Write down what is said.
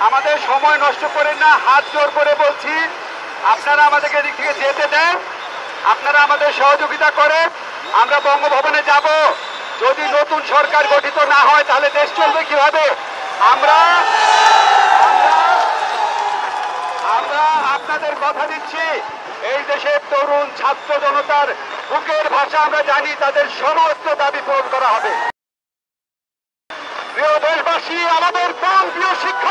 আমাদের সময় নষ্ট করেন না, হাত জোর করে বলছি। আপনারা আমাদেরকে এদিক থেকে যেতে দেন। আপনারা আমাদের সহযোগিতা করেন। আমরা বঙ্গভবনে যাব। যদি নতুন সরকার গঠিত না হয়, তাহলে দেশ চলবে কীভাবে? আমরা, আমরা- আপনাদের কথা দিচ্ছি। এই দেশের তরুণ ছাত্র জনতার বুকের ভাষা আমরা জানি, তাদের সমস্ত দাবি পূরণ করা হবে। প্রিয় দেশবাসী, আমাদের প্রাণ প্রিয় শিক্ষা